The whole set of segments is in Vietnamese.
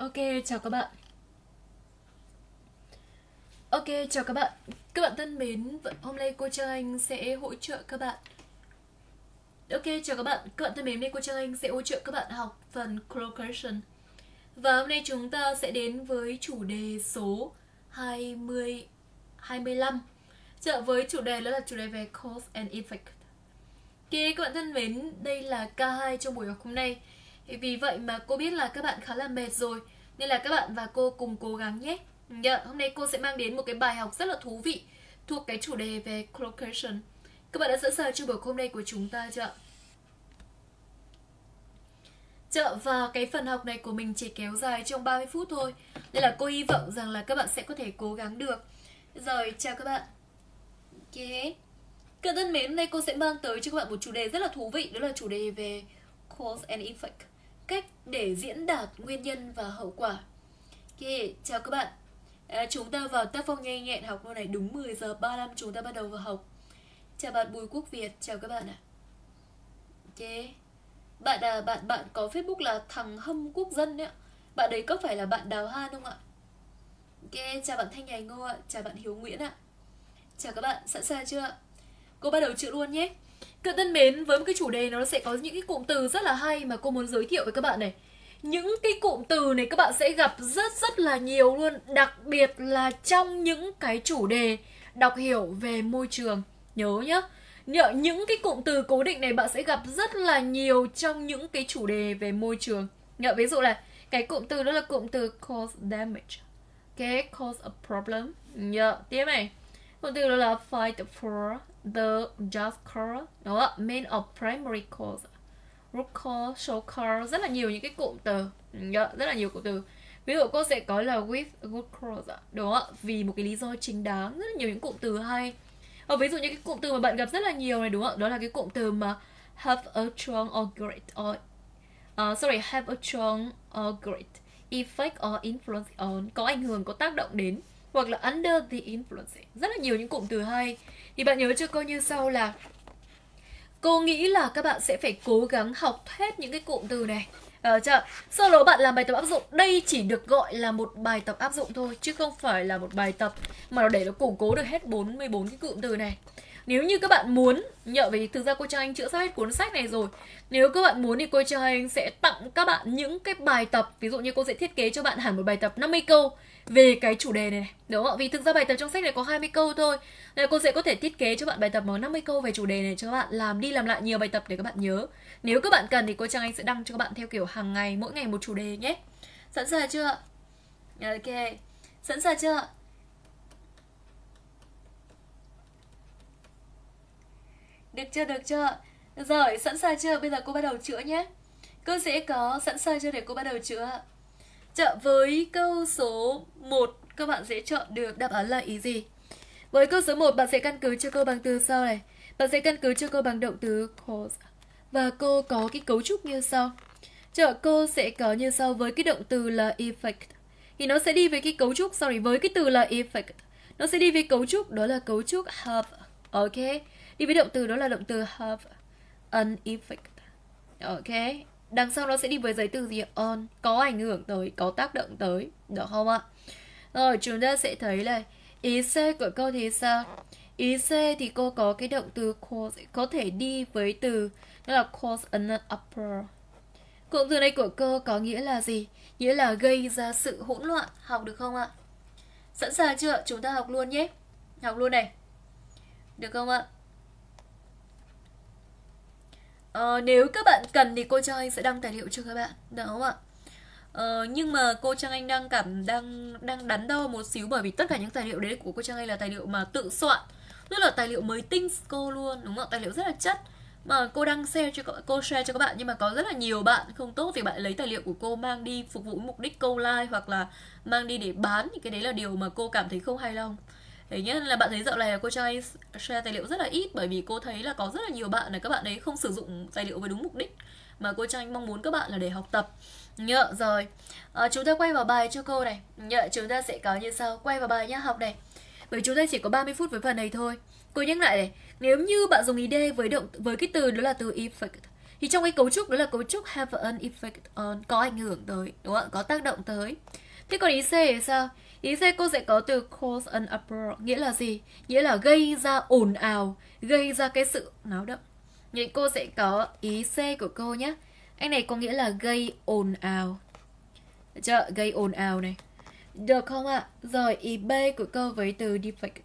Ok, chào các bạn. Ok, chào các bạn. Các bạn thân mến, hôm nay cô Trang Anh sẽ hỗ trợ các bạn. Ok, chào các bạn. Các bạn thân mến, hôm nay cô Trang Anh sẽ hỗ trợ các bạn học phần Collocation. Và hôm nay chúng ta sẽ đến với chủ đề số 20 25. Trợ với chủ đề đó là chủ đề về cause and effect. Ok, các bạn thân mến, đây là K2 trong buổi học hôm nay. Vì vậy mà cô biết là các bạn khá là mệt rồi Nên là các bạn và cô cùng cố gắng nhé. Yeah, dạ, Hôm nay cô sẽ mang đến một cái bài học rất là thú vị Thuộc cái chủ đề về collocation Các bạn đã sẵn sàng cho buổi hôm nay của chúng ta chưa ạ? Chợ và cái phần học này của mình chỉ kéo dài trong 30 phút thôi Nên là cô hy vọng rằng là các bạn sẽ có thể cố gắng được. Rồi, chào các bạn. Ok. Các thân mến, hôm nay cô sẽ mang tới cho các bạn một chủ đề rất là thú vị Đó là chủ đề về cause and effect để diễn đạt nguyên nhân và hậu quả. Ok, chào các bạn. À, Chúng ta vào tác phong nhanh nhẹn học luôn này Đúng 10 giờ 35 chúng ta bắt đầu vào học. Chào bạn Bùi Quốc Việt, chào các bạn ạ. Ok. Bạn à, bạn bạn có Facebook là thằng Hâm Quốc Dân đấy ạ. Bạn đấy có phải là bạn Đào Han không ạ? Ok, chào bạn Thanh Nhài Ngô ạ Chào bạn Hiếu Nguyễn ạ. Chào các bạn, sẵn sàng chưa ạ? Cô bắt đầu chữ luôn nhé. Cận thân mến, với một cái chủ đề nó sẽ có những cái cụm từ rất là hay mà cô muốn giới thiệu với các bạn này. Những cái cụm từ này các bạn sẽ gặp rất rất là nhiều luôn, đặc biệt là trong những cái chủ đề đọc hiểu về môi trường. Nhớ nhá. Nhớ những cái cụm từ cố định này bạn sẽ gặp rất là nhiều trong những cái chủ đề về môi trường. Nhớ ví dụ là cái cụm từ đó là cụm từ cause damage. Okay, cause a problem. Nhớ tiếp này. Cụm từ đó là fight for the just cause đúng không main of primary cause root cause show cause rất là nhiều những cái cụm từ. Ừ, rất là nhiều cụm từ. Ví dụ cô sẽ có là with a good cause đúng không vì một cái lý do chính đáng rất là nhiều những cụm từ hay. Ở ví dụ những cái cụm từ mà bạn gặp rất là nhiều này đúng không đó là cái cụm từ mà have a strong or great or uh, sorry have a strong or great effect or influence on có ảnh hưởng có tác động đến hoặc là under the influence. Rất là nhiều những cụm từ hay thì bạn nhớ cho cô như sau là cô nghĩ là các bạn sẽ phải cố gắng học hết những cái cụm từ này. Ờ, chưa? Sau đó bạn làm bài tập áp dụng Đây chỉ được gọi là một bài tập áp dụng thôi Chứ không phải là một bài tập Mà nó để nó củng cố được hết 44 cái cụm từ này. Nếu như các bạn muốn Nhờ vì thực ra cô cho Anh chữa hết cuốn sách này rồi Nếu các bạn muốn thì cô cho Anh sẽ tặng các bạn những cái bài tập. Ví dụ như cô sẽ thiết kế cho bạn hẳn một bài tập 50 câu về cái chủ đề này, đúng không ạ? Vì thực ra bài tập trong sách này có 20 câu thôi. Nên cô sẽ có thể thiết kế cho bạn bài tập mà 50 câu về chủ đề này cho các bạn làm đi làm lại nhiều bài tập để các bạn nhớ. Nếu các bạn cần thì cô Trang Anh sẽ đăng cho các bạn theo kiểu hàng ngày, mỗi ngày một chủ đề nhé. Sẵn sàng chưa ạ? Dạ, ok. Sẵn sàng chưa ạ? Được chưa, được chưa? Rồi, sẵn sàng chưa? Bây giờ cô bắt đầu chữa nhé. Cô sẽ có sẵn sàng chưa để cô bắt đầu chữa? Chợ với câu số 1 các bạn sẽ chọn được đáp án là ý gì? Với câu số 1 bạn sẽ căn cứ cho câu bằng từ sau này. Bạn sẽ căn cứ cho câu bằng động từ cause. Và cô có cái cấu trúc như sau. Chợ cô sẽ có như sau với cái động từ là effect. Thì nó sẽ đi với cái cấu trúc, sorry, với cái từ là effect. Nó sẽ đi với cấu trúc, đó là cấu trúc have. Ok. Đi với động từ đó là động từ have an effect. Ok đằng sau nó sẽ đi với giấy từ gì on có ảnh hưởng tới, có tác động tới, được không ạ? Rồi, chúng ta sẽ thấy là ý C của câu thì sao? Ý C thì cô có cái động từ cause có thể đi với từ, đó là cause an upper. Cụm từ này của cô có nghĩa là gì? Nghĩa là gây ra sự hỗn loạn, học được không ạ? Sẵn sàng chưa chúng ta học luôn nhé. Học luôn này. Được không ạ? Ờ, nếu các bạn cần thì cô Trang Anh sẽ đăng tài liệu cho các bạn, được không ạ? Ờ, nhưng mà cô Trang Anh đang cảm đang đang đắn đo một xíu bởi vì tất cả những tài liệu đấy của cô Trang Anh là tài liệu mà tự soạn, rất là tài liệu mới tinh cô luôn, đúng không? Tài liệu rất là chất mà cô đang share cho các cô share cho các bạn nhưng mà có rất là nhiều bạn không tốt thì bạn lấy tài liệu của cô mang đi phục vụ mục đích câu like hoặc là mang đi để bán thì cái đấy là điều mà cô cảm thấy không hài lòng Thế nhá là bạn thấy dạo này cô cho hay share tài liệu rất là ít bởi vì cô thấy là có rất là nhiều bạn là các bạn ấy không sử dụng tài liệu với đúng mục đích mà cô Trang mong muốn các bạn là để học tập. Nhớ rồi. À, chúng ta quay vào bài cho cô này. Nhớ chúng ta sẽ có như sau. Quay vào bài nhá học này. Bởi chúng ta chỉ có 30 phút với phần này thôi. Cô nhắc lại này nếu như bạn dùng ý D với động với cái từ đó là từ effect thì trong cái cấu trúc đó là cấu trúc have an effect on có ảnh hưởng tới đúng không có tác động tới. Thế còn ý C thì sao? Ý C cô sẽ có từ cause an uproar nghĩa là gì? Nghĩa là gây ra ồn ào gây ra cái sự náo động. Vậy cô sẽ có ý C của cô nhé. Anh này có nghĩa là gây ồn ào. Chưa gây ồn ào này. Được không ạ? Rồi ý B của cô với từ defect.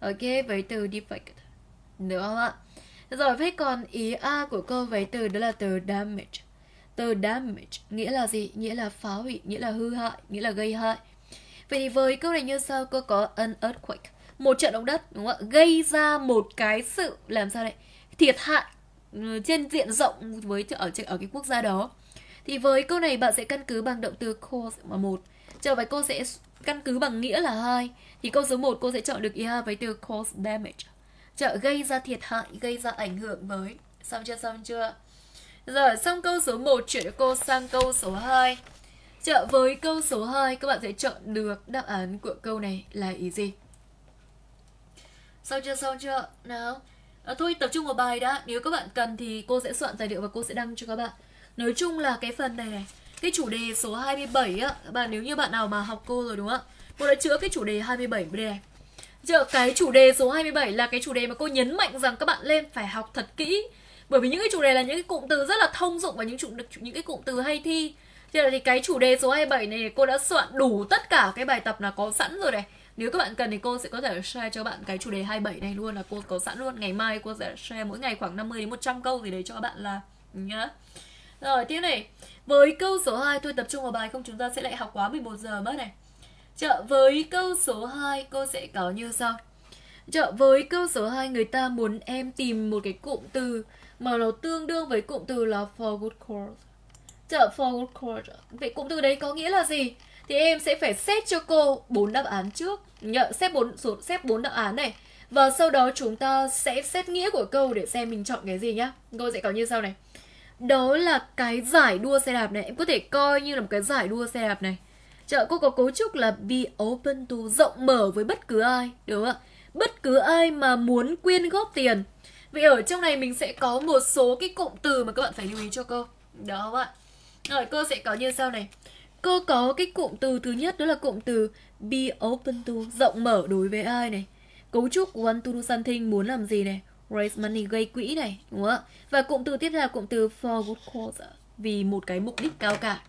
Ok với từ defect. Được không ạ? Rồi vậy còn ý A của cô với từ đó là từ damage. Từ damage nghĩa là gì? Nghĩa là phá hủy, nghĩa là hư hại, nghĩa là gây hại. Vậy thì với câu này như sau, cô có an earthquake, một trận động đất đúng không ạ? Gây ra một cái sự làm sao đấy? Thiệt hại ừ, trên diện rộng với ở ở cái quốc gia đó. Thì với câu này bạn sẽ căn cứ bằng động từ cause mà một. Trở vậy cô sẽ căn cứ bằng nghĩa là hai. Thì câu số 1 cô sẽ chọn được ý với từ cause damage chợ gây ra thiệt hại, gây ra ảnh hưởng với. Xong chưa, xong chưa? Rồi, xong câu số 1 chuyển cho cô sang câu số 2. Chợ với câu số 2 các bạn sẽ chọn được đáp án của câu này là ý gì? Xong chưa, xong chưa? Nào. À, thôi tập trung vào bài đã. Nếu các bạn cần thì cô sẽ soạn tài liệu và cô sẽ đăng cho các bạn. Nói chung là cái phần này này, cái chủ đề số 27 á, các bạn nếu như bạn nào mà học cô rồi đúng không ạ? Cô đã chữa cái chủ đề 27 đây này Giờ cái chủ đề số 27 là cái chủ đề mà cô nhấn mạnh rằng các bạn lên phải học thật kỹ bởi vì những cái chủ đề là những cái cụm từ rất là thông dụng và những chủ, những cái cụm từ hay thi Thế là thì cái chủ đề số 27 này cô đã soạn đủ tất cả cái bài tập là có sẵn rồi này. Nếu các bạn cần thì cô sẽ có thể share cho bạn cái chủ đề 27 này luôn là cô có sẵn luôn. Ngày mai cô sẽ share mỗi ngày khoảng 50 đến 100 câu gì đấy cho các bạn là, nhá. Rồi, tiếp này. Với câu số 2 tôi tập trung vào bài không, chúng ta sẽ lại học quá 11 giờ mất này. Chợ, với câu số 2 cô sẽ có như sau. Chợ, với câu số 2 người ta muốn em tìm một cái cụm từ mà nó tương đương với cụm từ là for good cause the for good. Vậy cụm từ đấy có nghĩa là gì? Thì em sẽ phải xét cho cô bốn đáp án trước. Nhận xét bốn số xét bốn đáp án này. Và sau đó chúng ta sẽ xét nghĩa của câu để xem mình chọn cái gì nhá. Cô sẽ có như sau này. Đó là cái giải đua xe đạp này. Em có thể coi như là một cái giải đua xe đạp này. Chợ cô có cấu trúc là be open to rộng mở với bất cứ ai, đúng không ạ? Bất cứ ai mà muốn quyên góp tiền. Vậy ở trong này mình sẽ có một số cái cụm từ mà các bạn phải lưu ý cho cô. Đó các bạn. Rồi cô sẽ có như sau này. Cô có cái cụm từ thứ nhất đó là cụm từ be open to, rộng mở đối với ai này. Cấu trúc want to do something muốn làm gì này. Raise money gây quỹ này, đúng không ạ? Và cụm từ tiếp theo là cụm từ for good cause, vì một cái mục đích cao cả.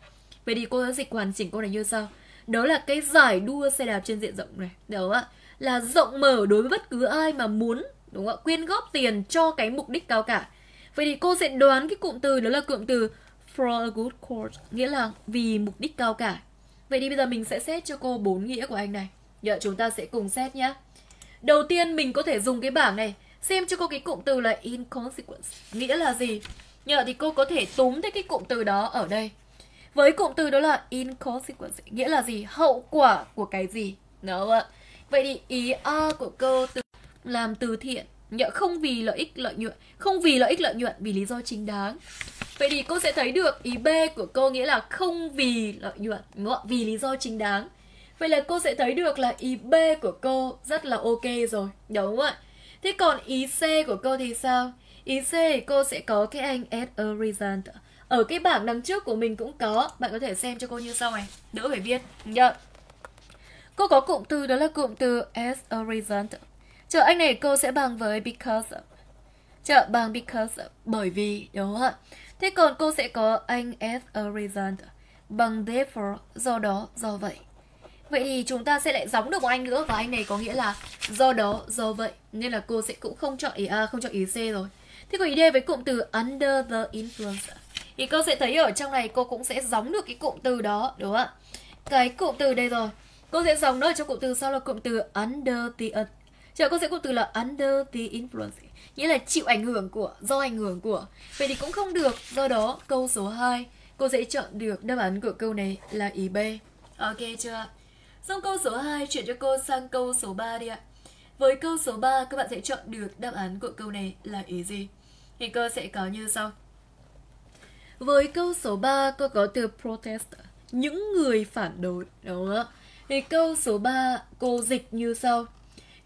Vậy thì cô sẽ dịch hoàn chỉnh câu này như sau Đó là cái giải đua xe đạp trên diện rộng này Đúng không ạ? Là rộng mở đối với bất cứ ai mà muốn đúng không ạ? Quyên góp tiền cho cái mục đích cao cả Vậy thì cô sẽ đoán cái cụm từ đó là cụm từ For a good cause Nghĩa là vì mục đích cao cả. Vậy thì bây giờ mình sẽ xét cho cô bốn nghĩa của anh này. Giờ chúng ta sẽ cùng xét nhé Đầu tiên mình có thể dùng cái bảng này, Xem cho cô cái cụm từ là inconsequence. Nghĩa là gì? Nhờ thì cô có thể túm thấy cái cụm từ đó ở đây. Với cụm từ đó là inconsequence, nghĩa là gì? Hậu quả của cái gì? Đúng không ạ. Vậy thì ý a của câu từ làm từ thiện. Nhờ không vì lợi ích lợi nhuận, không vì lợi ích lợi nhuận vì lý do chính đáng vậy thì cô sẽ thấy được ý b của cô nghĩa là không vì lợi nhuận đúng không? vì lý do chính đáng. Vậy là cô sẽ thấy được là ý b của cô rất là ok rồi, đúng không ạ? Thế còn ý c của cô thì sao? Ý c thì cô sẽ có cái anh as a result ở cái bảng đằng trước của mình cũng có. Bạn có thể xem cho cô như sau này. Đỡ phải viết Nhớ. Cô có cụm từ, đó là cụm từ as a result Chờ, anh này cô sẽ bằng với because Chờ, bằng because Bởi vì, đúng không ạ? Thế còn cô sẽ có anh as a result Bằng therefore Do đó, do vậy. Vậy thì chúng ta sẽ lại giống được một anh nữa, Và anh này có nghĩa là do đó, do vậy. Nên là cô sẽ cũng không chọn ý A, không chọn ý C rồi. Thế còn ý D với cụm từ under the influence. Thì cô sẽ thấy ở trong này cô cũng sẽ giống được cái cụm từ đó, đúng không ạ? Cái cụm từ đây rồi. Cô sẽ giống nó ở trong cụm từ sau là cụm từ under the Chờ cô sẽ cụ từ là under the influence. Nghĩa là chịu ảnh hưởng của, do ảnh hưởng của. Vậy thì cũng không được Do đó câu số 2 Cô sẽ chọn được đáp án của câu này là ý B. Ok chưa? Xong câu số 2 chuyển cho cô sang câu số 3 đi ạ. Với câu số 3 các bạn sẽ chọn được đáp án của câu này là ý gì? Thì cô sẽ có như sau. Với câu số 3 cô có từ protest, những người phản đối, đúng không ạ? Thì câu số 3 cô dịch như sau.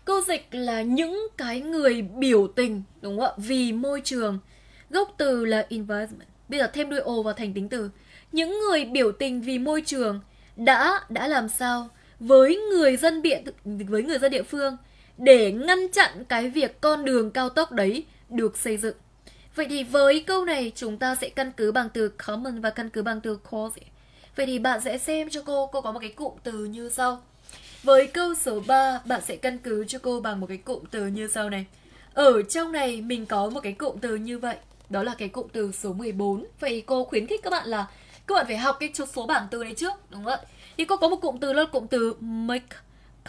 Cô dịch là những cái người biểu tình, đúng không ạ? Vì môi trường, Gốc từ là environment. Bây giờ thêm đuôi ồ vào thành tính từ. Những người biểu tình vì môi trường đã đã làm sao với người dân địa với người dân địa phương để ngăn chặn cái việc con đường cao tốc đấy được xây dựng. Vậy thì với câu này chúng ta sẽ căn cứ bằng từ common và căn cứ bằng từ cause. Vậy thì bạn sẽ xem cho cô, cô có một cái cụm từ như sau. Với câu số 3, bạn sẽ căn cứ cho cô bằng một cái cụm từ như sau này. Ở trong này mình có một cái cụm từ như vậy. Đó là cái cụm từ số 14. Vậy cô khuyến khích các bạn là các bạn phải học cái số bảng từ này trước, đúng không ạ? Thì cô có một cụm từ là cụm từ make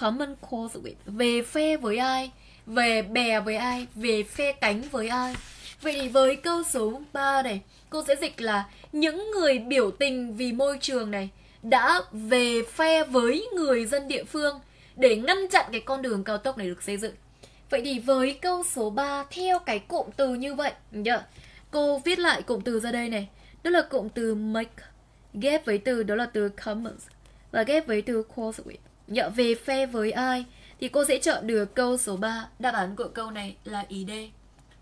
common cause with. Về phe với ai, về bè với ai, về phe cánh với ai. Vậy thì với câu số 3 này, cô sẽ dịch là những người biểu tình vì môi trường này đã về phe với người dân địa phương để ngăn chặn cái con đường cao tốc này được xây dựng. Vậy thì với câu số 3 theo cái cụm từ như vậy, nhớ, cô viết lại cụm từ ra đây này. Đó là cụm từ make ghép với từ đó là từ commons và ghép với từ cause Nhờ Nhớ về phe với ai thì cô sẽ chọn được câu số 3. Đáp án của câu này là ý D.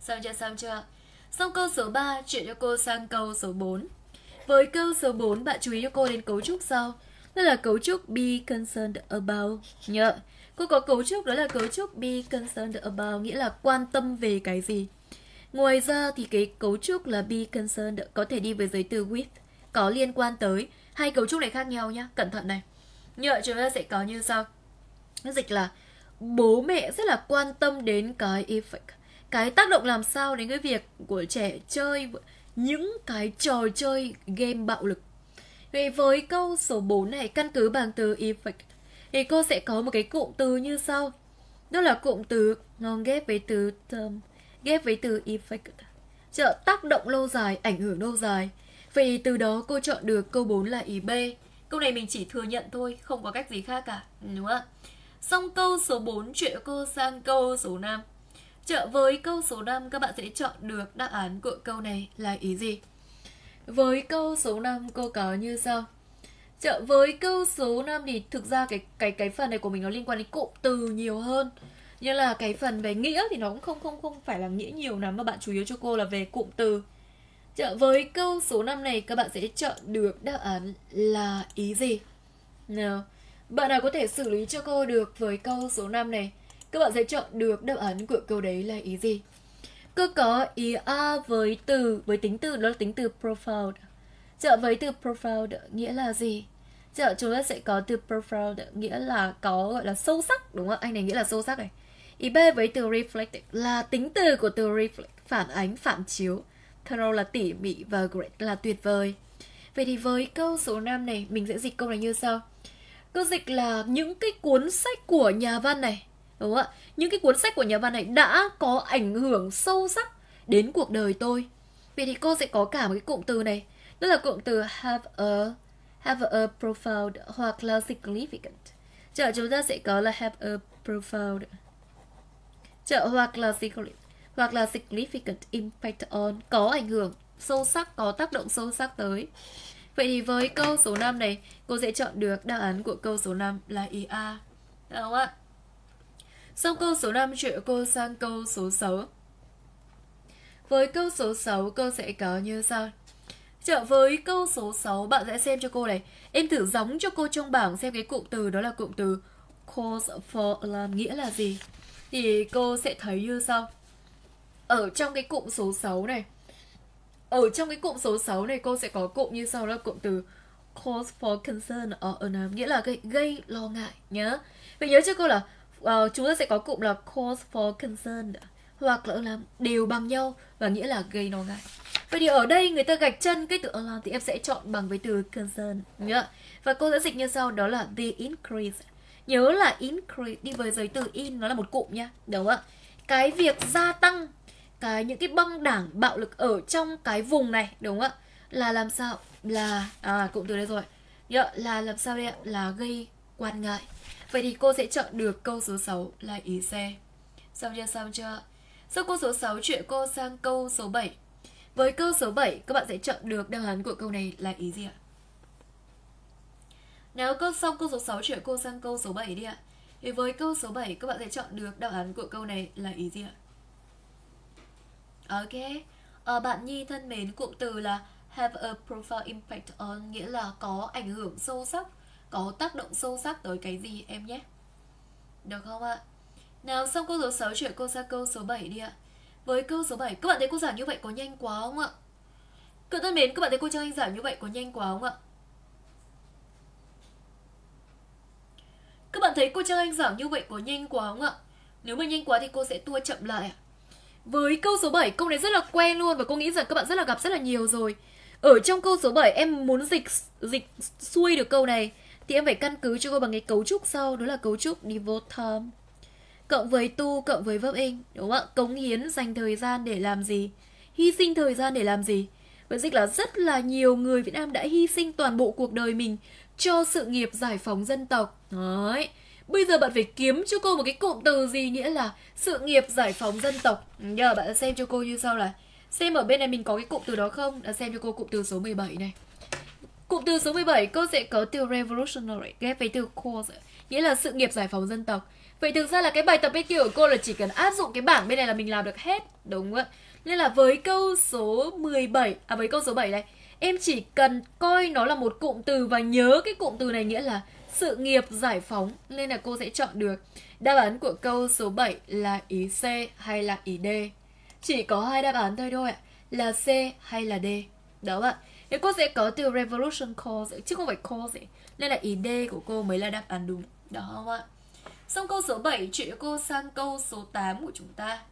Xong chưa xong chưa? Xong câu số 3, chuyển cho cô sang câu số 4. Với câu số 4, bạn chú ý cho cô đến cấu trúc sau. Đó là cấu trúc be concerned about. Nhớ, cô có cấu trúc đó là cấu trúc be concerned about, nghĩa là quan tâm về cái gì. Ngoài ra thì cái cấu trúc là be concerned có thể đi với giới từ with, có liên quan tới. Hai cấu trúc này khác nhau nhá, cẩn thận này. Nhớ chúng ta sẽ có như sau. Nó dịch là bố mẹ rất là quan tâm đến cái effect cái tác động làm sao đến cái việc của trẻ chơi những cái trò chơi game bạo lực. Vậy với câu số 4 này căn cứ bằng từ effect thì cô sẽ có một cái cụm từ như sau. Đó là cụm từ ngon ghép với từ term, ghép với từ effect. Trợ tác động lâu dài, ảnh hưởng lâu dài. Vậy từ đó cô chọn được câu 4 là ý B. Câu này mình chỉ thừa nhận thôi, không có cách gì khác cả, đúng không ạ? Xong câu số 4 chuyển cô sang câu số 5. Chợ với câu số 5 các bạn sẽ chọn được đáp án của câu này là ý gì? Với câu số 5 cô có như sau. Chợ với câu số 5 thì thực ra cái cái cái phần này của mình nó liên quan đến cụm từ nhiều hơn. Như là cái phần về nghĩa thì nó cũng không không không phải là nghĩa nhiều lắm mà bạn chủ yếu cho cô là về cụm từ. Chợ với câu số 5 này các bạn sẽ chọn được đáp án là ý gì? Nào, bạn nào có thể xử lý cho cô được với câu số 5 này? Các bạn sẽ chọn được đáp án của câu đấy là ý gì. cứ có ý A với từ, với tính từ đó là tính từ profound. Chợ với từ profound nghĩa là gì? Chợ chúng ta sẽ có từ profound nghĩa là có gọi là sâu sắc đúng không? Anh này nghĩa là sâu sắc này. Ý B với từ reflect là tính từ của từ reflect, phản ánh, phản chiếu. Thorough là tỉ mỉ và great là tuyệt vời. Vậy thì với câu số 5 này, mình sẽ dịch câu này như sau. Câu dịch là những cái cuốn sách của nhà văn này Đúng không ạ? Những cái cuốn sách của nhà văn này đã có ảnh hưởng sâu sắc đến cuộc đời tôi. Vậy thì cô sẽ có cả một cái cụm từ này. Đó là cụm từ have a have a profound hoặc là significant. Chợ chúng ta sẽ có là have a profound. Chợ hoặc là significant hoặc là significant impact on có ảnh hưởng sâu sắc, có tác động sâu sắc tới. Vậy thì với câu số 5 này, cô sẽ chọn được đáp án của câu số 5 là IA. Đúng không ạ? Sau câu số 5 chuyển cô sang câu số 6. Với câu số 6 cô sẽ có như sau. Trở với câu số 6 bạn sẽ xem cho cô này. Em thử giống cho cô trong bảng xem cái cụm từ đó là cụm từ cause for alarm nghĩa là gì. Thì cô sẽ thấy như sau. Ở trong cái cụm số 6 này. Ở trong cái cụm số 6 này cô sẽ có cụm như sau là cụm từ cause for concern or alarm nghĩa là gây, gây lo ngại nhớ. Vậy nhớ cho cô là uh, chúng ta sẽ có cụm là cause for concern hoặc là đều bằng nhau và nghĩa là gây lo ngại. Vậy thì ở đây người ta gạch chân cái từ alarm thì em sẽ chọn bằng với từ concern nhớ. Và cô sẽ dịch như sau đó là the increase. Nhớ là increase đi với giới từ in nó là một cụm nhá, đúng không ạ? Cái việc gia tăng cái những cái băng đảng bạo lực ở trong cái vùng này đúng không ạ? Là làm sao? Là à cụm từ đây rồi. Nhớ là làm sao đây ạ? Là gây quan ngại Vậy thì cô sẽ chọn được câu số 6 là ý C. Xong chưa? Xong chưa? Sau câu số 6 chuyển cô sang câu số 7. Với câu số 7, các bạn sẽ chọn được đáp án của câu này là ý gì ạ? Nếu câu xong câu số 6 chuyển cô sang câu số 7 đi ạ. Thì với câu số 7 các bạn sẽ chọn được đáp án của câu này là ý gì ạ? Ok. À, bạn Nhi thân mến, cụm từ là have a profound impact on nghĩa là có ảnh hưởng sâu sắc, có tác động sâu sắc tới cái gì em nhé. Được không ạ? Nào xong câu số 6 chuyển cô sang câu số 7 đi ạ. Với câu số 7, các bạn thấy cô giảng như vậy có nhanh quá không ạ? Cậu thân mến, các bạn thấy cô cho anh giảng như vậy có nhanh quá không ạ? Các bạn thấy cô Trang Anh giảng như vậy có nhanh quá không ạ? Nếu mà nhanh quá thì cô sẽ tua chậm lại ạ. Với câu số 7, câu này rất là quen luôn và cô nghĩ rằng các bạn rất là gặp rất là nhiều rồi. Ở trong câu số 7 em muốn dịch dịch xuôi được câu này thì em phải căn cứ cho cô bằng cái cấu trúc sau, đó là cấu trúc devote time cộng với tu cộng với verb in, đúng không ạ? Cống hiến dành thời gian để làm gì? Hy sinh thời gian để làm gì? vẫn dịch là rất là nhiều người Việt Nam đã hy sinh toàn bộ cuộc đời mình cho sự nghiệp giải phóng dân tộc. Đấy. Bây giờ bạn phải kiếm cho cô một cái cụm từ gì nghĩa là sự nghiệp giải phóng dân tộc. Ừ, nhờ bạn xem cho cô như sau là Xem ở bên này mình có cái cụm từ đó không? Đã xem cho cô cụm từ số 17 này. Cụm từ số 17 cô sẽ có từ revolutionary ghép với từ cause nghĩa là sự nghiệp giải phóng dân tộc. Vậy thực ra là cái bài tập bên kia của cô là chỉ cần áp dụng cái bảng bên này là mình làm được hết, đúng không ạ? Nên là với câu số 17, à với câu số 7 này, em chỉ cần coi nó là một cụm từ và nhớ cái cụm từ này nghĩa là sự nghiệp giải phóng nên là cô sẽ chọn được đáp án của câu số 7 là ý C hay là ý D. Chỉ có hai đáp án thôi thôi ạ, là C hay là D. Đó ạ. Thì cô sẽ có từ revolution cause chứ không phải cause. Nên là ý D của cô mới là đáp án đúng. Đó không ạ? Xong câu số 7 chuyển cô sang câu số 8 của chúng ta.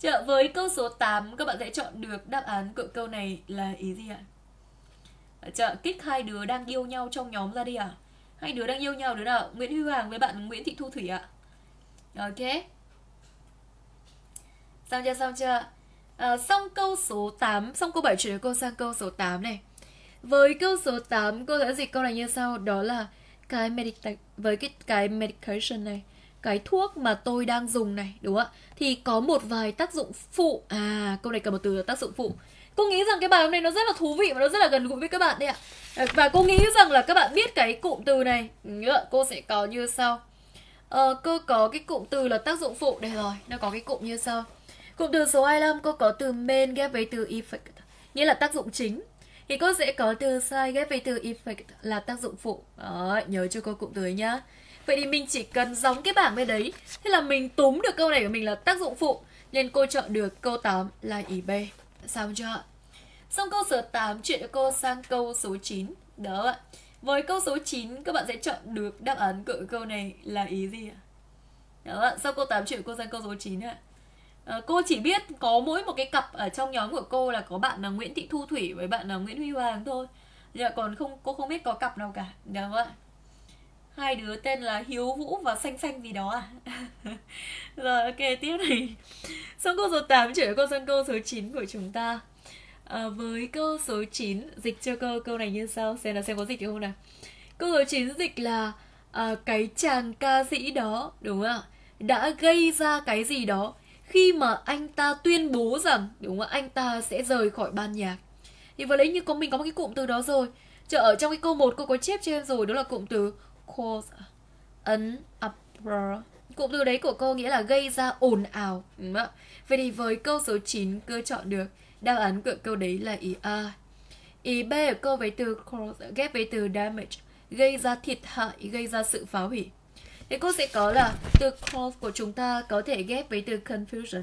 Chợ với câu số 8 các bạn sẽ chọn được đáp án của câu này là ý gì ạ? Chợ kích hai đứa đang yêu nhau trong nhóm ra đi à? Hai đứa đang yêu nhau đứa nào? Nguyễn Huy Hoàng với bạn Nguyễn Thị Thu Thủy ạ. Ok. Xong chưa, xong chưa? À, xong câu số 8, xong câu 7 chuyển cô sang câu số 8 này. Với câu số 8, cô sẽ dịch câu này như sau, đó là cái medic với cái cái medication này cái thuốc mà tôi đang dùng này đúng không ạ? Thì có một vài tác dụng phụ. À câu này cần một từ là tác dụng phụ. Cô nghĩ rằng cái bài hôm nay nó rất là thú vị và nó rất là gần gũi với các bạn đấy ạ. À, và cô nghĩ rằng là các bạn biết cái cụm từ này. Ừ, nhớ cô sẽ có như sau. Ờ, cô có cái cụm từ là tác dụng phụ. Đây rồi nó có cái cụm như sau cụm từ số 25 cô có từ main ghép với từ effect, nghĩa là tác dụng chính. Thì cô sẽ có từ sai ghép với từ effect là tác dụng phụ. Đó nhớ cho cô cụm từ ấy nhá. Vậy thì mình chỉ cần giống cái bảng bên đấy. Thế là mình túm được câu này của mình là tác dụng phụ, nên cô chọn được câu 8 là ý B xong chưa xong câu số 8 chuyển cho cô sang câu số 9 đó ạ. Với câu số 9 các bạn sẽ chọn được đáp án của câu này là ý gì ạ? Đó ạ. Sau câu 8 chuyển cô sang câu số 9 ạ. Ờ, cô chỉ biết có mỗi một cái cặp ở trong nhóm của cô là có bạn là Nguyễn Thị Thu Thủy với bạn là Nguyễn Huy Hoàng thôi. Dạ còn không cô không biết có cặp nào cả. Đúng không ạ? Hai đứa tên là Hiếu Vũ và Xanh Xanh gì đó à? Rồi ok tiếp này. Xong câu số 8 chuyển câu sang câu số 9 của chúng ta. À, với câu số 9 dịch cho câu câu này như sau xem là xem có dịch được không nào. Câu số 9 dịch là à, cái chàng ca sĩ đó đúng không ạ? Đã gây ra cái gì đó khi mà anh ta tuyên bố rằng, đúng không anh ta sẽ rời khỏi ban nhạc. Thì vừa lấy như có mình có một cái cụm từ đó rồi. Chợ ở trong cái câu 1 cô có chép cho em rồi, đó là cụm từ cause ấn uproar. Cụm từ đấy của cô nghĩa là gây ra ồn ào, đúng không? vậy thì với câu số 9 cơ chọn được. Đáp án của câu đấy là ý A. Ý B ở câu với từ cause, ghép với từ damage, gây ra thiệt hại, gây ra sự phá hủy thì cô sẽ có là từ cause của chúng ta có thể ghép với từ confusion.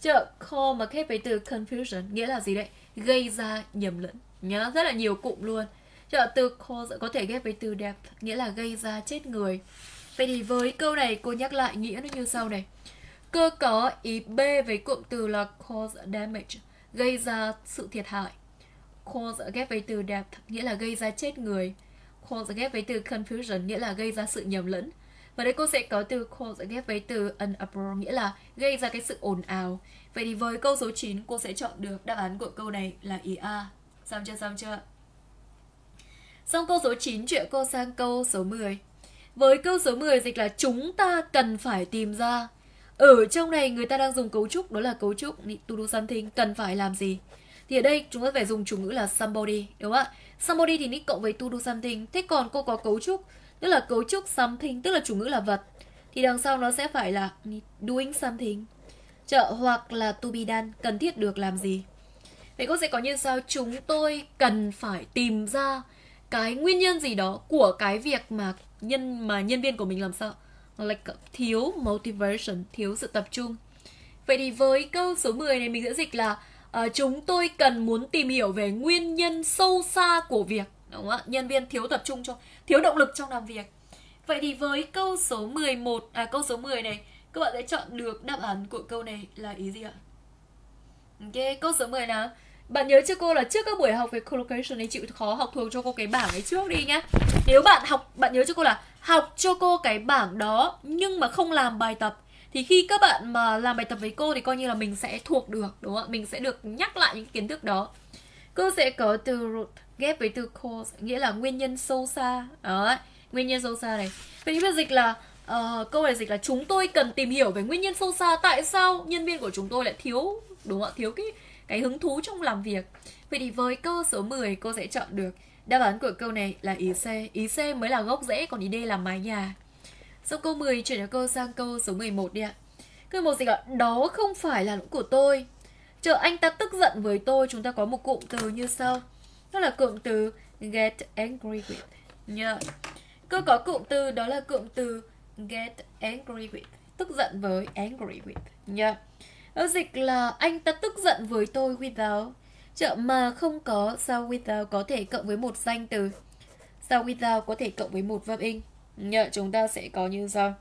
Chợ cause mà ghép với từ confusion nghĩa là gì đấy? Gây ra nhầm lẫn. Nhớ rất là nhiều cụm luôn. Chợ từ cause có thể ghép với từ death nghĩa là gây ra chết người. Vậy thì với câu này cô nhắc lại nghĩa nó như sau này. Cơ có ý B với cụm từ là cause damage, gây ra sự thiệt hại. Cause ghép với từ death nghĩa là gây ra chết người. Cause ghép với từ confusion nghĩa là gây ra sự nhầm lẫn. Và đây cô sẽ có từ cause ghép với từ an uproar, nghĩa là gây ra cái sự ồn ào. Vậy thì với câu số 9 cô sẽ chọn được đáp án của câu này là ý A. Xong chưa xong chưa? Xong câu số 9 chuyện cô sang câu số 10. Với câu số 10 dịch là chúng ta cần phải tìm ra. Ở trong này người ta đang dùng cấu trúc, đó là cấu trúc to do something, cần phải làm gì. Thì ở đây chúng ta phải dùng chủ ngữ là somebody, đúng không ạ? Somebody thì nick cộng với to do something. Thế còn cô có cấu trúc tức là cấu trúc something tức là chủ ngữ là vật. Thì đằng sau nó sẽ phải là doing something. Trợ hoặc là to be done cần thiết được làm gì? Vậy cô sẽ có như sau. Chúng tôi cần phải tìm ra cái nguyên nhân gì đó của cái việc mà nhân mà nhân viên của mình làm sao like thiếu motivation, thiếu sự tập trung. Vậy thì với câu số 10 này mình sẽ dịch là uh, chúng tôi cần muốn tìm hiểu về nguyên nhân sâu xa của việc đúng không ạ? Nhân viên thiếu tập trung cho thiếu động lực trong làm việc. Vậy thì với câu số 11 à câu số 10 này các bạn sẽ chọn được đáp án của câu này là ý gì ạ? Ok, câu số 10 nào. Bạn nhớ chưa cô là trước các buổi học về collocation ấy chịu khó học thuộc cho cô cái bảng ấy trước đi nhá. Nếu bạn học bạn nhớ cho cô là học cho cô cái bảng đó nhưng mà không làm bài tập thì khi các bạn mà làm bài tập với cô thì coi như là mình sẽ thuộc được đúng không ạ? Mình sẽ được nhắc lại những kiến thức đó. Cô sẽ có từ root ghép với từ cause nghĩa là nguyên nhân sâu xa. Đó, nguyên nhân sâu xa này. Vậy thì dịch là uh, câu này dịch là chúng tôi cần tìm hiểu về nguyên nhân sâu xa tại sao nhân viên của chúng tôi lại thiếu đúng không ạ? Thiếu cái cái hứng thú trong làm việc. Vậy thì với câu số 10 cô sẽ chọn được đáp án của câu này là ý C. Ý C mới là gốc rễ còn ý D là mái nhà. Sau câu 10 chuyển cho cô sang câu số 11 đi ạ. Câu một dịch là đó không phải là lỗi của tôi. Chờ anh ta tức giận với tôi, chúng ta có một cụm từ như sau. Đó là cụm từ get angry with. Nhớ. Cô có cụm từ đó là cụm từ get angry with. Tức giận với, angry with. Nhớ. Ở dịch là anh ta tức giận với tôi without. Chợ mà không có sau without có thể cộng với một danh từ. Sau without có thể cộng với một verb in. nhớ chúng ta sẽ có như sau.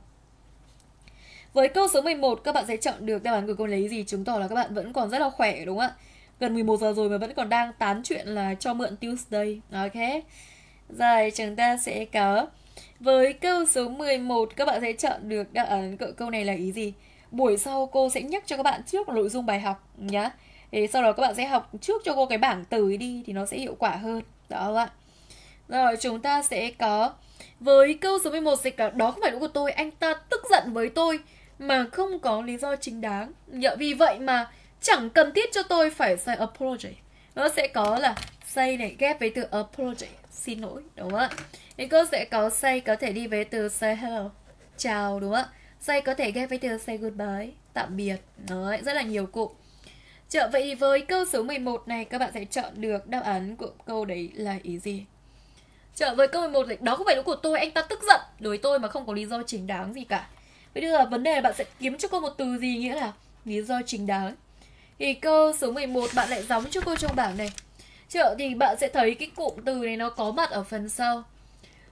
Với câu số 11 các bạn sẽ chọn được đáp án của câu lấy gì chứng tỏ là các bạn vẫn còn rất là khỏe, đúng không ạ? Gần 11 giờ rồi mà vẫn còn đang tán chuyện là cho mượn Tuesday. Ok. Rồi chúng ta sẽ có với câu số 11 các bạn sẽ chọn được đáp án câu này là ý gì? Buổi sau cô sẽ nhắc cho các bạn trước nội dung bài học nhá. Thì sau đó các bạn sẽ học trước cho cô cái bảng từ đi thì nó sẽ hiệu quả hơn. Đó ạ. Rồi chúng ta sẽ có với câu số 11 dịch là đó không phải lỗi của tôi, anh ta tức giận với tôi mà không có lý do chính đáng. Nhờ vì vậy mà chẳng cần thiết cho tôi phải say apology. Nó sẽ có là say này ghép với từ apology, xin lỗi, đúng không ạ? Thì cô sẽ có say có thể đi với từ say hello, chào đúng không ạ? Say có thể ghép với từ say goodbye, tạm biệt. Đấy, rất là nhiều cụm. Chợ vậy thì với câu số 11 này các bạn sẽ chọn được đáp án của câu đấy là ý gì? Chợ với câu 11 này, đó không phải lỗi của tôi, anh ta tức giận đối tôi mà không có lý do chính đáng gì cả. Bây giờ vấn đề là bạn sẽ kiếm cho cô một từ gì nghĩa là lý do chính đáng. Thì câu số 11 bạn lại giống cho cô trong bảng này. Chợ thì bạn sẽ thấy cái cụm từ này nó có mặt ở phần sau.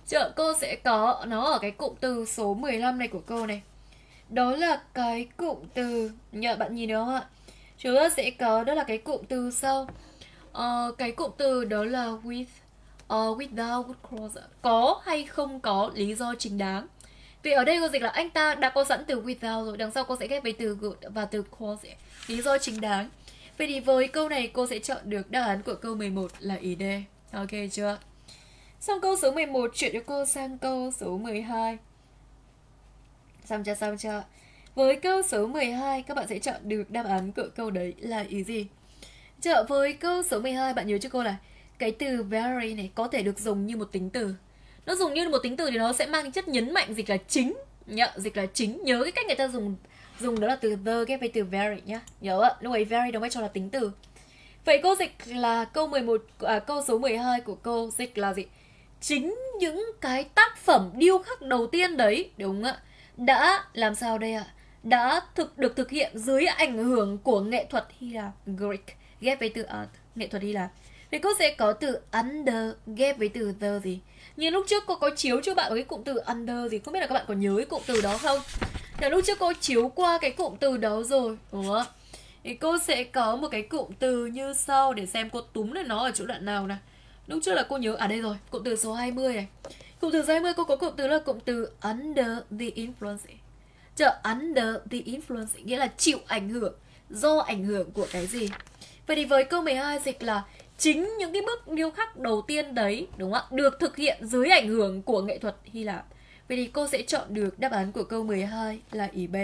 Chợ cô sẽ có nó ở cái cụm từ số 15 này của cô này. Đó là cái cụm từ nhờ bạn nhìn được không ạ? Chúng ta sẽ có đó là cái cụm từ sau. Uh, cái cụm từ đó là with or without good cause có hay không có lý do chính đáng. Vì ở đây cô dịch là anh ta đã có sẵn từ without rồi, đằng sau cô sẽ ghép với từ good và từ cause lý do chính đáng. Vậy thì với câu này cô sẽ chọn được đáp án của câu 11 là ý D. Ok chưa? Xong câu số 11 chuyển cho cô sang câu số 12. Xong chưa, xong chưa? Với câu số 12 các bạn sẽ chọn được đáp án của câu đấy là ý gì? Chợ với câu số 12 bạn nhớ cho cô là cái từ very này có thể được dùng như một tính từ. Nó dùng như một tính từ thì nó sẽ mang chất nhấn mạnh dịch là chính. nhận dịch là chính. Nhớ cái cách người ta dùng dùng đó là từ the ghép với từ very nhá. Nhớ ạ, lúc ấy very đóng vai trò là tính từ. Vậy câu dịch là câu 11 à, câu số 12 của cô dịch là gì? Chính những cái tác phẩm điêu khắc đầu tiên đấy, đúng ạ? Đã làm sao đây ạ? đã thực được thực hiện dưới ảnh hưởng của nghệ thuật Hy Lạp Greek ghép với từ art nghệ thuật Hy Lạp vậy cô sẽ có từ under ghép với từ the gì như lúc trước cô có chiếu cho bạn cái cụm từ under gì không biết là các bạn có nhớ cái cụm từ đó không? Là lúc trước cô chiếu qua cái cụm từ đó rồi. Đúng không thì cô sẽ có một cái cụm từ như sau để xem cô túm lên nó ở chỗ đoạn nào này lúc trước là cô nhớ ở à đây rồi, cụm từ số 20 này. Cụm từ số 20 cô có cụm từ là cụm từ under the influence. Chợ under the influence nghĩa là chịu ảnh hưởng, do ảnh hưởng của cái gì. Vậy thì với câu 12 dịch là chính những cái bước điêu khắc đầu tiên đấy đúng không ạ được thực hiện dưới ảnh hưởng của nghệ thuật Hy Lạp. Vậy thì cô sẽ chọn được đáp án của câu 12 là ý B.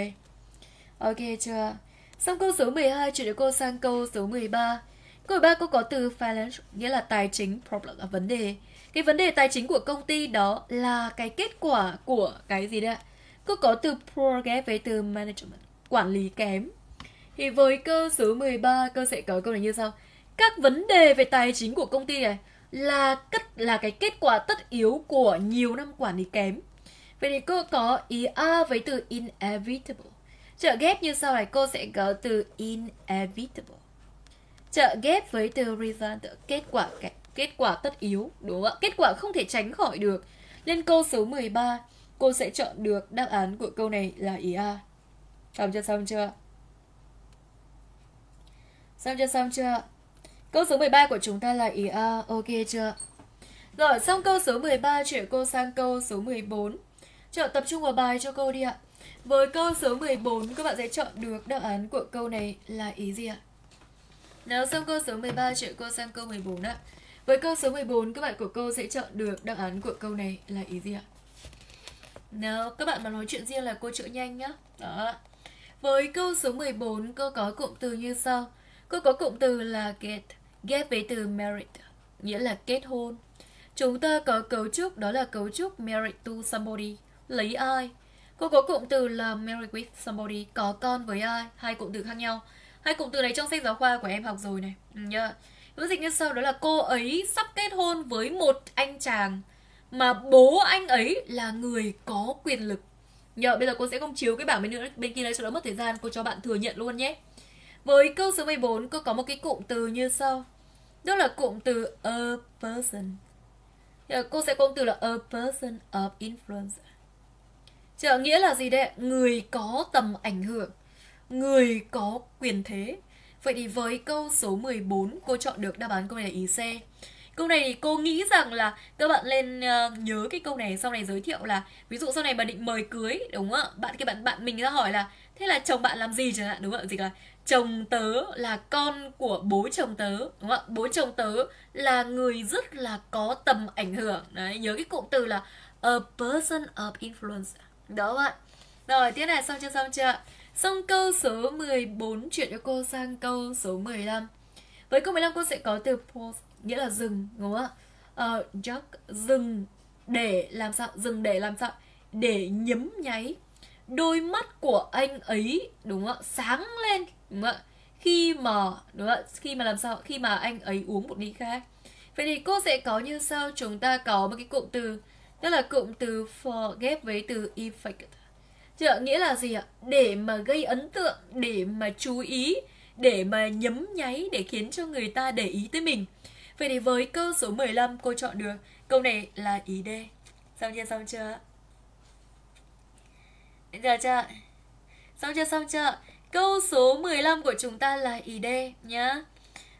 Ok chưa? Xong câu số 12 chuyển đến cô sang câu số 13. Câu 13 cô có từ finance nghĩa là tài chính problem là vấn đề. Cái vấn đề tài chính của công ty đó là cái kết quả của cái gì đấy ạ? Cô có từ poor ghép với từ management, quản lý kém. Thì với câu số 13, cô sẽ có câu này như sau các vấn đề về tài chính của công ty này là cất là cái kết quả tất yếu của nhiều năm quản lý kém. Vậy thì cô có ý A với từ inevitable. Trợ ghép như sau này cô sẽ có từ inevitable. Trợ ghép với từ result, kết quả kết quả tất yếu, đúng không ạ? Kết quả không thể tránh khỏi được. Nên câu số 13, cô sẽ chọn được đáp án của câu này là ý A. Xong chưa xong chưa? Xong chưa xong chưa? Câu số 13 của chúng ta là ý A, ok chưa? Rồi, xong câu số 13 chuyển cô sang câu số 14. Chọn tập trung vào bài cho cô đi ạ. Với câu số 14, các bạn sẽ chọn được đáp án của câu này là ý gì ạ? Nào xong câu số 13 chuyển cô sang câu 14 ạ. Với câu số 14, các bạn của cô sẽ chọn được đáp án của câu này là ý gì ạ? Nào, các bạn mà nói chuyện riêng là cô chữa nhanh nhá. Đó. Với câu số 14, cô có cụm từ như sau. Cô có cụm từ là get, ghép với từ married, nghĩa là kết hôn. Chúng ta có cấu trúc, đó là cấu trúc married to somebody, lấy ai. Cô có cụm từ là married with somebody, có con với ai, hai cụm từ khác nhau. Hai cụm từ này trong sách giáo khoa của em học rồi này. Yeah. Hướng dịch như sau đó là cô ấy sắp kết hôn với một anh chàng mà bố anh ấy là người có quyền lực. Nhờ bây giờ cô sẽ không chiếu cái bảng bên nữa bên kia đây cho đỡ mất thời gian, cô cho bạn thừa nhận luôn nhé. Với câu số 14 cô có một cái cụm từ như sau. Đó là cụm từ a person. Giờ cô sẽ cụm từ là a person of influence. Chợ nghĩa là gì đấy? Người có tầm ảnh hưởng, người có quyền thế. Vậy thì với câu số 14 cô chọn được đáp án câu này là ý C. Câu này thì cô nghĩ rằng là các bạn lên uh, nhớ cái câu này sau này giới thiệu là ví dụ sau này bà định mời cưới đúng không ạ? Bạn cái bạn bạn mình ra hỏi là thế là chồng bạn làm gì chẳng hạn đúng không ạ? Gì là chồng tớ là con của bố chồng tớ đúng không ạ? Bố chồng tớ là người rất là có tầm ảnh hưởng. Đấy, nhớ cái cụm từ là a person of influence. Đó bạn. Rồi, tiếp này xong chưa xong chưa? Xong câu số 14 chuyển cho cô sang câu số 15. Với câu 15 cô sẽ có từ pause nghĩa là dừng đúng không ạ? Uh, just dừng để làm sao? Dừng để làm sao? Để nhấm nháy đôi mắt của anh ấy đúng không ạ? Sáng lên đúng không ạ? Khi mà đúng không ạ? Khi mà làm sao? Khi mà anh ấy uống một ly khác. Vậy thì cô sẽ có như sau chúng ta có một cái cụm từ tức là cụm từ for ghép với từ effect Chợ nghĩa là gì ạ? Để mà gây ấn tượng, để mà chú ý, để mà nhấm nháy, để khiến cho người ta để ý tới mình. Vậy thì với câu số 15 cô chọn được câu này là ý D. Xong chưa xong chưa? giờ chưa? Xong chưa xong chưa? Câu số 15 của chúng ta là id nhá.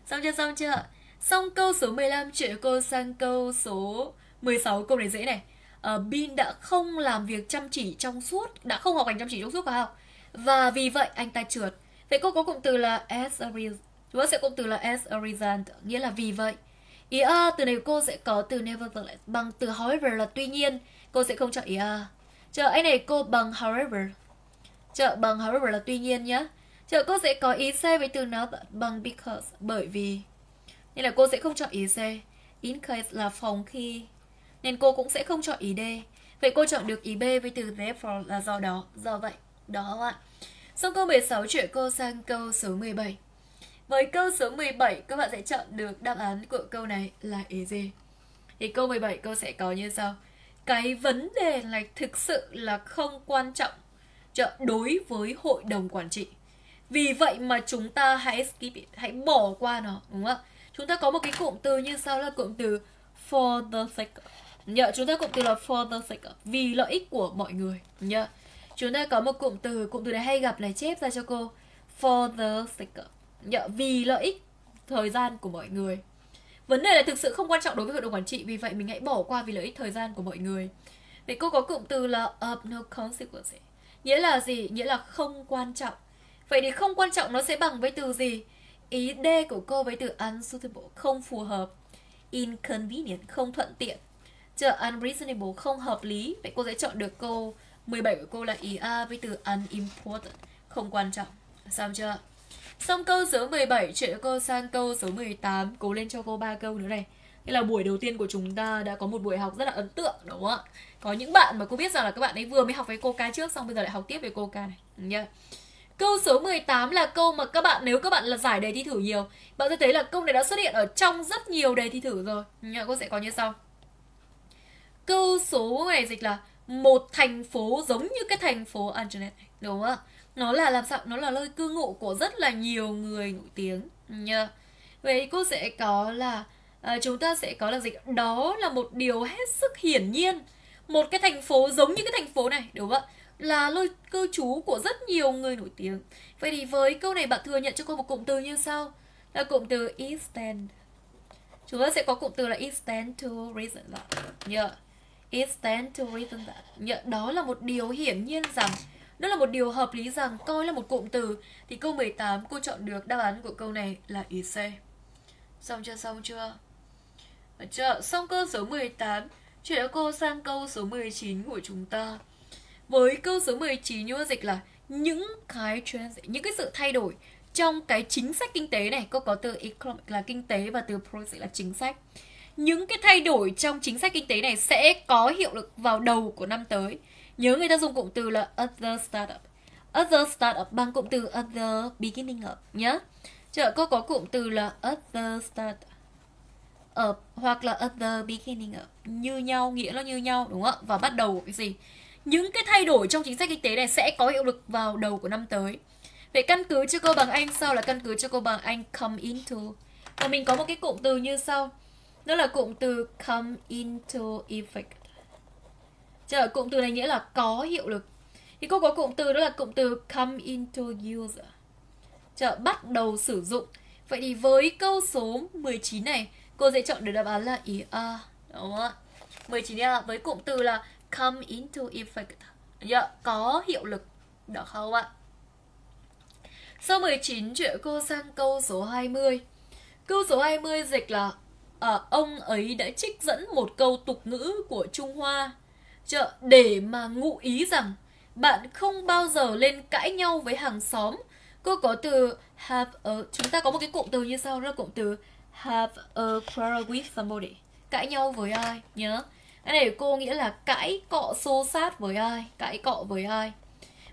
Xong chưa xong chưa? Xong câu số 15 chuyển cô sang câu số 16 câu này dễ này. Uh, Bin đã không làm việc chăm chỉ trong suốt đã không học hành chăm chỉ trong suốt phải không và vì vậy anh ta trượt. Vậy cô có cụm từ là as a result chúng ta sẽ cụm từ là as a result nghĩa là vì vậy. Ý a từ này cô sẽ có từ nevertheless bằng từ however là tuy nhiên cô sẽ không chọn ý a. Chờ anh này cô bằng however chợ bằng however là tuy nhiên nhé chợ cô sẽ có ý c với từ nó bằng because bởi vì nên là cô sẽ không chọn ý c in case là phòng khi nên cô cũng sẽ không chọn ý D. Vậy cô chọn được ý B với từ therefore là do đó, do vậy. Đó ạ. Xong câu 16 chuyển cô sang câu số 17. Với câu số 17 các bạn sẽ chọn được đáp án của câu này là ý gì? Thì câu 17 cô sẽ có như sau. Cái vấn đề này thực sự là không quan trọng đối với hội đồng quản trị. Vì vậy mà chúng ta hãy skip it, hãy bỏ qua nó, đúng không ạ? Chúng ta có một cái cụm từ như sau là cụm từ for the sake of chúng ta cụm từ là for the sake of, vì lợi ích của mọi người. Nhờ Chúng ta có một cụm từ, cụm từ này hay gặp này chép ra cho cô. For the sake of. Vì lợi ích thời gian của mọi người. Vấn đề là thực sự không quan trọng đối với hội đồng quản trị, vì vậy mình hãy bỏ qua vì lợi ích thời gian của mọi người. Vậy cô có cụm từ là of no consequence. Nghĩa là gì? Nghĩa là không quan trọng. Vậy thì không quan trọng nó sẽ bằng với từ gì? Ý D của cô với từ unsuitable, không phù hợp. Inconvenient, không thuận tiện chưa unreasonable không hợp lý vậy cô sẽ chọn được câu 17 của cô là ý A với từ unimportant không quan trọng xong chưa xong câu số 17 chuyển cô sang câu số 18 cố lên cho cô ba câu nữa này đây là buổi đầu tiên của chúng ta đã có một buổi học rất là ấn tượng đúng không ạ có những bạn mà cô biết rằng là các bạn ấy vừa mới học với cô ca trước xong bây giờ lại học tiếp với cô ca này nhá Câu số 18 là câu mà các bạn nếu các bạn là giải đề thi thử nhiều, bạn sẽ thấy là câu này đã xuất hiện ở trong rất nhiều đề thi thử rồi. Nhà cô sẽ có như sau. Câu số này dịch là một thành phố giống như cái thành phố Angelet này, đúng không ạ? Nó là làm sao? Nó là nơi cư ngụ của rất là nhiều người nổi tiếng nha. Vậy cô sẽ có là à, chúng ta sẽ có là dịch đó là một điều hết sức hiển nhiên. Một cái thành phố giống như cái thành phố này, đúng không ạ? là nơi cư trú của rất nhiều người nổi tiếng. Vậy thì với câu này bạn thừa nhận cho cô một cụm từ như sau là cụm từ is stand Chúng ta sẽ có cụm từ là is stand to reason that. Yeah. is stand to reason that. Yeah. Đó là một điều hiển nhiên rằng đó là một điều hợp lý rằng coi là một cụm từ thì câu 18 cô chọn được đáp án của câu này là ý C. Xong chưa xong chưa? Chợ? Xong câu số 18 Chuyển cô sang câu số 19 của chúng ta. Với câu số 19 như dịch là những cái trend, những cái sự thay đổi trong cái chính sách kinh tế này cô có từ economic là kinh tế và từ policy là chính sách. Những cái thay đổi trong chính sách kinh tế này sẽ có hiệu lực vào đầu của năm tới. Nhớ người ta dùng cụm từ là other startup. Other startup bằng cụm từ other beginning of nhé chợ cô có cụm từ là other startup up hoặc là the beginning of như nhau nghĩa là như nhau đúng không ạ và bắt đầu của cái gì những cái thay đổi trong chính sách kinh tế này sẽ có hiệu lực vào đầu của năm tới. Vậy căn cứ cho câu bằng Anh sau là căn cứ cho câu bằng Anh come into. Và mình có một cái cụm từ như sau. Đó là cụm từ come into effect. Chờ cụm từ này nghĩa là có hiệu lực. Thì cô có cụm từ đó là cụm từ come into use. Chờ bắt đầu sử dụng. Vậy thì với câu số 19 này, cô sẽ chọn được đáp án là ý A. Đúng không ạ? 19 A với cụm từ là come into effect. Yeah, có hiệu lực. Được không ạ? Sau 19 chuyện cô sang câu số 20 Câu số 20 dịch là à, Ông ấy đã trích dẫn một câu tục ngữ của Trung Hoa. Chợ để mà ngụ ý rằng Bạn không bao giờ lên cãi nhau với hàng xóm. Cô có từ have a Chúng ta có một cái cụm từ như sau Đó là cụm từ have a quarrel with somebody. Cãi nhau với ai? Nhớ. Cái này của cô nghĩa là cãi cọ xô sát với ai? Cãi cọ với ai?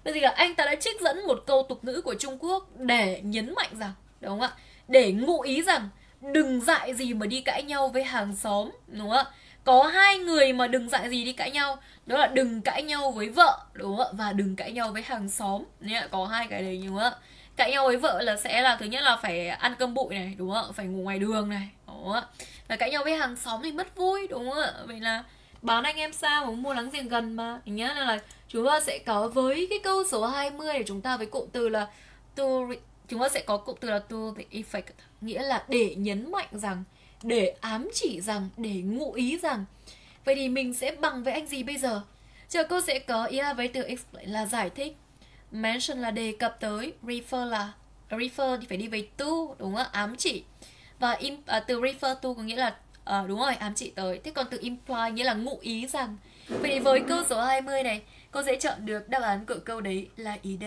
Bây giờ là anh ta đã trích dẫn một câu tục ngữ của Trung Quốc để nhấn mạnh rằng, đúng không ạ? Để ngụ ý rằng, đừng dại gì mà đi cãi nhau với hàng xóm, đúng không ạ? Có hai người mà đừng dại gì đi cãi nhau, đó là đừng cãi nhau với vợ, đúng không ạ? Và đừng cãi nhau với hàng xóm. Nhé có hai cái đấy, đúng không ạ? Cãi nhau với vợ là sẽ là thứ nhất là phải ăn cơm bụi này, đúng không ạ? Phải ngủ ngoài đường này, đúng không ạ? Và cãi nhau với hàng xóm thì mất vui, đúng không ạ? Vậy là bán anh em xa mà mua láng giềng gần mà. Nhá nên là chúng ta sẽ có với cái câu số 20 để chúng ta với cụm từ là to chúng ta sẽ có cụm từ là to the effect, nghĩa là để nhấn mạnh rằng, để ám chỉ rằng, để ngụ ý rằng. Vậy thì mình sẽ bằng với anh gì bây giờ? Chờ cô sẽ có ý với từ explain là giải thích mention là đề cập tới refer là refer thì phải đi với to đúng không? Ám chỉ. Và im, à, từ refer to có nghĩa là à, đúng rồi ám chỉ tới. Thế còn từ imply nghĩa là ngụ ý rằng. Vậy thì với câu số 20 này cô sẽ chọn được đáp án của câu đấy là ý D.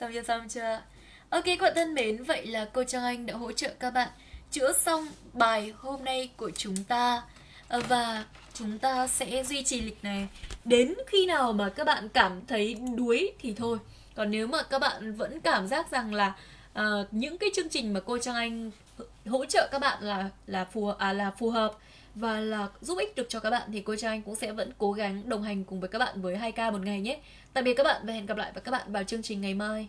Xong chưa xong chưa? Ok các bạn thân mến vậy là cô Trang Anh đã hỗ trợ các bạn chữa xong bài hôm nay của chúng ta. À, và chúng ta sẽ duy trì lịch này đến khi nào mà các bạn cảm thấy đuối thì thôi còn nếu mà các bạn vẫn cảm giác rằng là uh, những cái chương trình mà cô Trang Anh hỗ trợ các bạn là là phù à, là phù hợp và là giúp ích được cho các bạn thì cô Trang Anh cũng sẽ vẫn cố gắng đồng hành cùng với các bạn với 2K một ngày nhé. Tạm biệt các bạn và hẹn gặp lại và các bạn vào chương trình ngày mai.